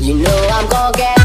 You know I'm gonna get